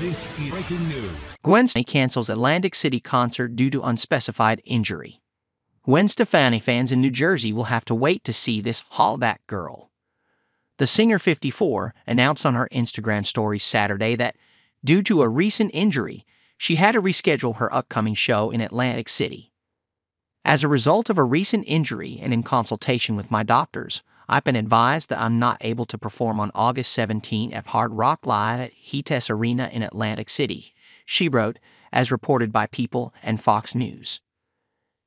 This is breaking news. Gwen Stefani cancels Atlantic City concert due to unspecified injury. Gwen Stefani fans in New Jersey will have to wait to see this hollaback girl. The singer 54 announced on her Instagram story Saturday that, due to a recent injury, she had to reschedule her upcoming show in Atlantic City. As a result of a recent injury and in consultation with my doctors, I've been advised that I'm not able to perform on August 17 at Hard Rock Live at Etess Arena in Atlantic City, she wrote, as reported by People and Fox News.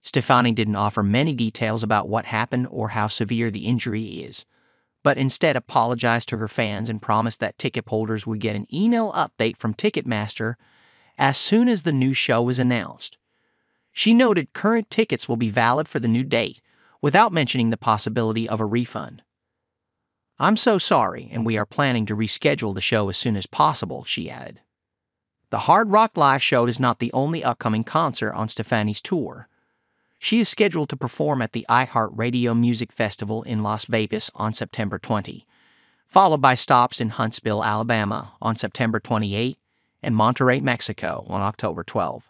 Stefani didn't offer many details about what happened or how severe the injury is, but instead apologized to her fans and promised that ticket holders would get an email update from Ticketmaster as soon as the new show was announced. She noted current tickets will be valid for the new date without mentioning the possibility of a refund. I'm so sorry, and we are planning to reschedule the show as soon as possible, she added. The Hard Rock Live show is not the only upcoming concert on Stefani's tour. She is scheduled to perform at the iHeartRadio Music Festival in Las Vegas on September 20, followed by stops in Huntsville, Alabama on September 28 and Monterrey, Mexico on October 12.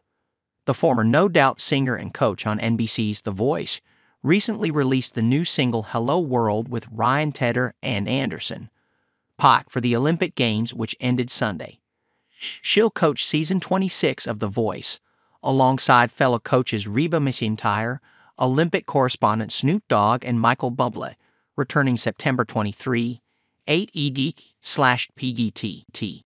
The former No Doubt singer and coach on NBC's The Voice recently released the new single Hello World with Ryan Tedder and Anderson, Paak for the Olympic Games, which ended Sunday. She'll coach season 26 of The Voice, alongside fellow coaches Reba McEntire, Olympic correspondent Snoop Dogg, and Michael Bublé, returning September 23, 8 ED slash PGT.